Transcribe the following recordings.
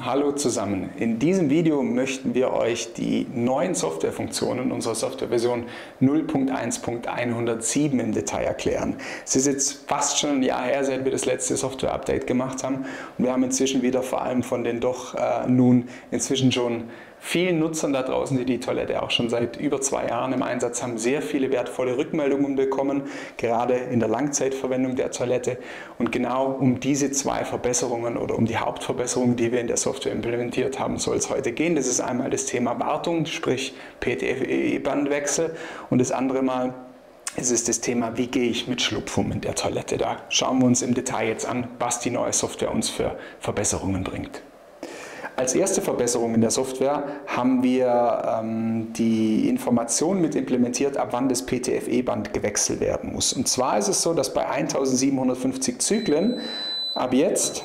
Hallo zusammen. In diesem Video möchten wir euch die neuen Softwarefunktionen unserer Softwareversion 0.1.107 im Detail erklären. Es ist jetzt fast schon ein Jahr her, seit wir das letzte Software-Update gemacht haben und wir haben inzwischen wieder vor allem von den doch äh, nun inzwischen schon vielen Nutzern da draußen, die die Toilette auch schon seit über zwei Jahren im Einsatz haben, sehr viele wertvolle Rückmeldungen bekommen, gerade in der Langzeitverwendung der Toilette. Und genau um diese zwei Verbesserungen oder um die Hauptverbesserungen, die wir in der Software implementiert haben, soll es heute gehen. Das ist einmal das Thema Wartung, sprich PTFE-Bandwechsel und das andere Mal es ist das Thema, wie gehe ich mit Schlupfum in der Toilette. Da schauen wir uns im Detail jetzt an, was die neue Software uns für Verbesserungen bringt. Als erste Verbesserung in der Software haben wir ähm, die Information mit implementiert, ab wann das PTFE-Band gewechselt werden muss. Und zwar ist es so, dass bei 1750 Zyklen ab jetzt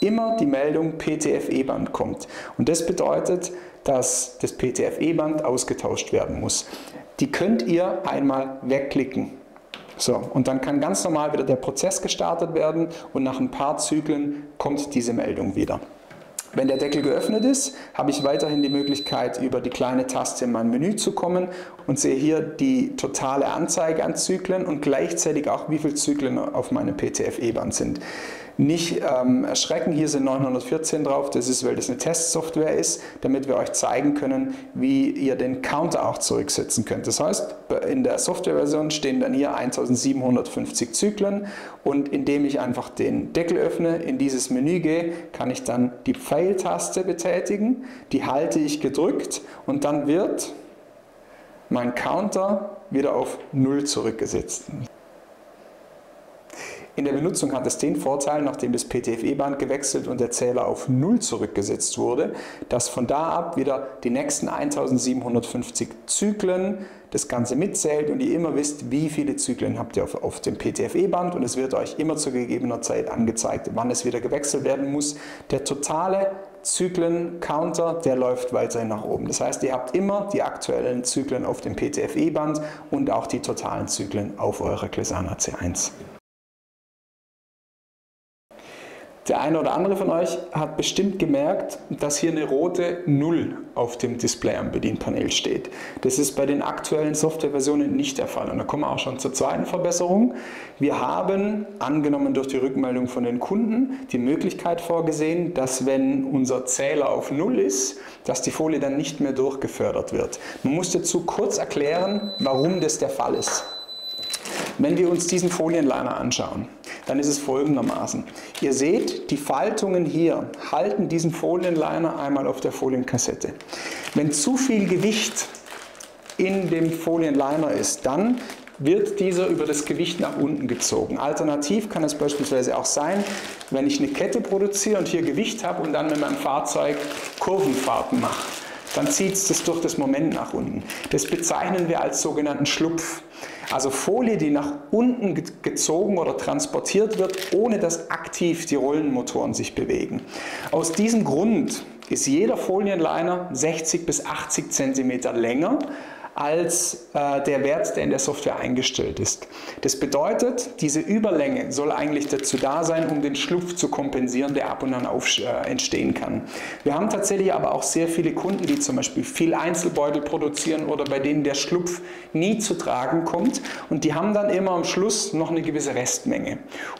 immer die Meldung PTFE-Band kommt. Und das bedeutet, dass das PTFE-Band ausgetauscht werden muss. Die könnt ihr einmal wegklicken. So, und dann kann ganz normal wieder der Prozess gestartet werden und nach ein paar Zyklen kommt diese Meldung wieder. Wenn der Deckel geöffnet ist, habe ich weiterhin die Möglichkeit, über die kleine Taste in mein Menü zu kommen und sehe hier die totale Anzeige an Zyklen und gleichzeitig auch, wie viele Zyklen auf meinem PTFE-Band sind. Nicht ähm, erschrecken, hier sind 914 drauf, das ist, weil das eine Testsoftware ist, damit wir euch zeigen können, wie ihr den Counter auch zurücksetzen könnt. Das heißt, in der Softwareversion stehen dann hier 1750 Zyklen und indem ich einfach den Deckel öffne, in dieses Menü gehe, kann ich dann die Pfeiltaste betätigen, die halte ich gedrückt und dann wird mein Counter wieder auf 0 zurückgesetzt. In der Benutzung hat es den Vorteil, nachdem das PTFE-Band gewechselt und der Zähler auf 0 zurückgesetzt wurde, dass von da ab wieder die nächsten 1750 Zyklen das Ganze mitzählt und ihr immer wisst, wie viele Zyklen habt ihr auf, auf dem PTFE-Band und es wird euch immer zu gegebener Zeit angezeigt, wann es wieder gewechselt werden muss. Der totale Zyklen-Counter, der läuft weiterhin nach oben. Das heißt, ihr habt immer die aktuellen Zyklen auf dem PTFE-Band und auch die totalen Zyklen auf eurer Glesana C1. Der eine oder andere von euch hat bestimmt gemerkt, dass hier eine rote 0 auf dem Display am Bedienpanel steht. Das ist bei den aktuellen Softwareversionen nicht der Fall. Und da kommen wir auch schon zur zweiten Verbesserung. Wir haben, angenommen durch die Rückmeldung von den Kunden, die Möglichkeit vorgesehen, dass wenn unser Zähler auf 0 ist, dass die Folie dann nicht mehr durchgefördert wird. Man muss dazu kurz erklären, warum das der Fall ist. Wenn wir uns diesen Folienliner anschauen, dann ist es folgendermaßen. Ihr seht, die Faltungen hier halten diesen Folienliner einmal auf der Folienkassette. Wenn zu viel Gewicht in dem Folienliner ist, dann wird dieser über das Gewicht nach unten gezogen. Alternativ kann es beispielsweise auch sein, wenn ich eine Kette produziere und hier Gewicht habe und dann mit meinem Fahrzeug Kurvenfahrten mache, dann zieht es das durch das Moment nach unten. Das bezeichnen wir als sogenannten Schlupf. Also Folie, die nach unten gezogen oder transportiert wird, ohne dass aktiv die Rollenmotoren sich bewegen. Aus diesem Grund ist jeder Folienliner 60 bis 80 cm länger als äh, der Wert, der in der Software eingestellt ist. Das bedeutet, diese Überlänge soll eigentlich dazu da sein, um den Schlupf zu kompensieren, der ab und an auf, äh, entstehen kann. Wir haben tatsächlich aber auch sehr viele Kunden, die zum Beispiel viel Einzelbeutel produzieren oder bei denen der Schlupf nie zu tragen kommt und die haben dann immer am Schluss noch eine gewisse Restmenge.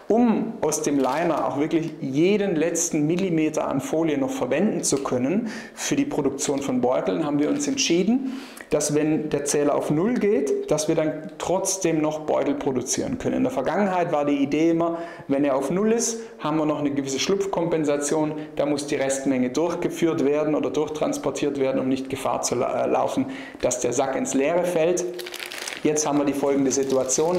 Um aus dem Liner auch wirklich jeden letzten Millimeter an Folie noch verwenden zu können für die Produktion von Beuteln, haben wir uns entschieden, dass wenn der Zähler auf Null geht, dass wir dann trotzdem noch Beutel produzieren können. In der Vergangenheit war die Idee immer, wenn er auf Null ist, haben wir noch eine gewisse Schlupfkompensation, da muss die Restmenge durchgeführt werden oder durchtransportiert werden, um nicht Gefahr zu äh, laufen, dass der Sack ins Leere fällt. Jetzt haben wir die folgende Situation.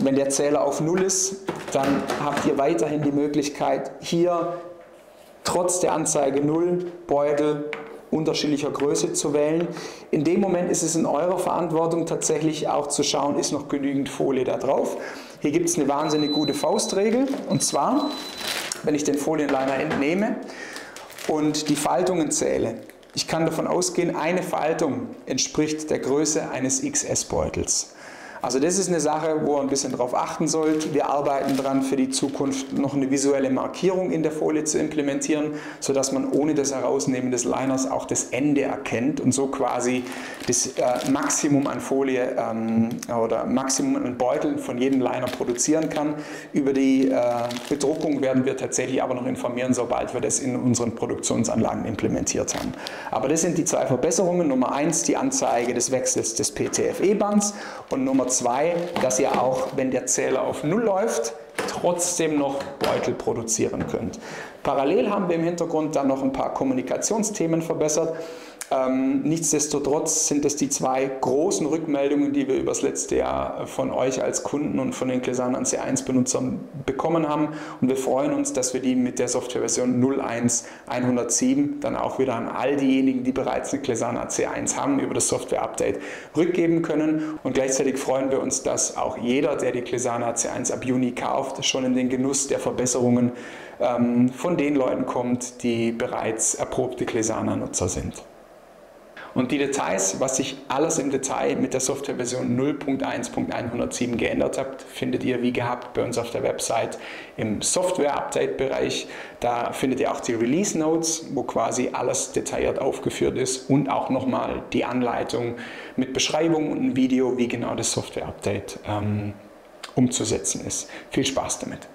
Wenn der Zähler auf Null ist, dann habt ihr weiterhin die Möglichkeit, hier trotz der Anzeige 0 Beutel unterschiedlicher Größe zu wählen. In dem Moment ist es in eurer Verantwortung tatsächlich auch zu schauen, ist noch genügend Folie da drauf. Hier gibt es eine wahnsinnig gute Faustregel und zwar, wenn ich den Folienliner entnehme und die Faltungen zähle, ich kann davon ausgehen, eine Faltung entspricht der Größe eines XS-Beutels. Also das ist eine Sache, wo ihr ein bisschen drauf achten sollt. Wir arbeiten daran, für die Zukunft noch eine visuelle Markierung in der Folie zu implementieren, sodass man ohne das Herausnehmen des Liners auch das Ende erkennt und so quasi das äh, Maximum an Folie ähm, oder Maximum an Beuteln von jedem Liner produzieren kann. Über die äh, Bedruckung werden wir tatsächlich aber noch informieren, sobald wir das in unseren Produktionsanlagen implementiert haben. Aber das sind die zwei Verbesserungen. Nummer eins, die Anzeige des Wechsels des PTFE-Bands und Nummer zwei, dass ihr auch, wenn der Zähler auf Null läuft, trotzdem noch Beutel produzieren könnt. Parallel haben wir im Hintergrund dann noch ein paar Kommunikationsthemen verbessert. Ähm, nichtsdestotrotz sind es die zwei großen Rückmeldungen, die wir über das letzte Jahr von euch als Kunden und von den Klesanan C1-Benutzern bekommen haben. Und wir freuen uns, dass wir die mit der Softwareversion 01.107 dann auch wieder an all diejenigen, die bereits eine Klesana C1 haben, über das Software-Update rückgeben können. Und gleichzeitig freuen wir uns, dass auch jeder, der die Klesana C1 ab Juni kauft, schon in den Genuss der Verbesserungen ähm, von den Leuten kommt, die bereits erprobte Klesana-Nutzer sind. Und die Details, was sich alles im Detail mit der Softwareversion 0.1.107 geändert hat, findet ihr wie gehabt bei uns auf der Website im Software-Update-Bereich. Da findet ihr auch die Release Notes, wo quasi alles detailliert aufgeführt ist und auch nochmal die Anleitung mit Beschreibung und ein Video, wie genau das Software-Update ähm, umzusetzen ist. Viel Spaß damit!